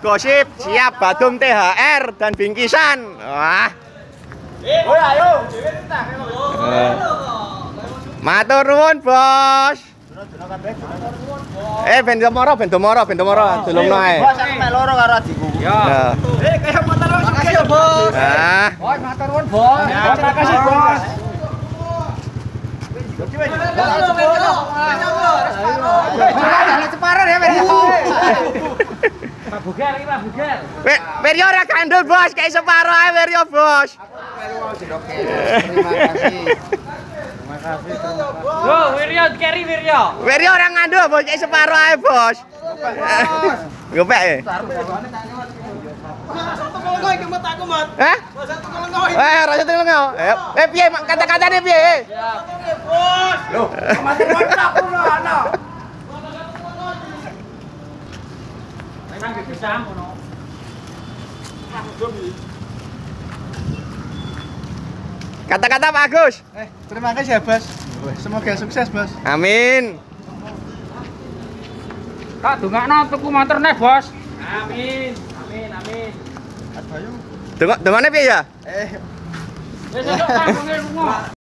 Gosip siap Badung THR dan bingkisan. Wah. Eh. Matur nuwun, Bos. Eh, ben domoro, ben domoro, ben domoro, tulungno ae. Bos aku mek loro karo adikku. Nah. Eh, kaya motor Makasih ya, Bos. Ah, Bos, matur nuwun, Bos. Terima kasih, Bos. Separuh ya, Pak Buger iki, Pak Buger. We- Wiryo ora kandel, Bos, kayak separo ae Wiryo, Bos. Terima kasih. Terima kasih. Yo, Wiryo, carry Wiryo. Wiryo ora ngandel, Bos, kayak separo ae, Bos. Gopek ya? Hah? Eh, rasa tengok ngau. Eh, eh piye mak- kata-katane piye? Loh, mati ngono. Kata-kata Pak Agus. Eh, terima kasih ya, Bos. Semoga sukses, Bos. Amin. Kak dongakno tuku motor neh, Bos. Amin. Amin, amin. Ayo. Tengok, dengane piye ya? Eh, Wis esuk tak.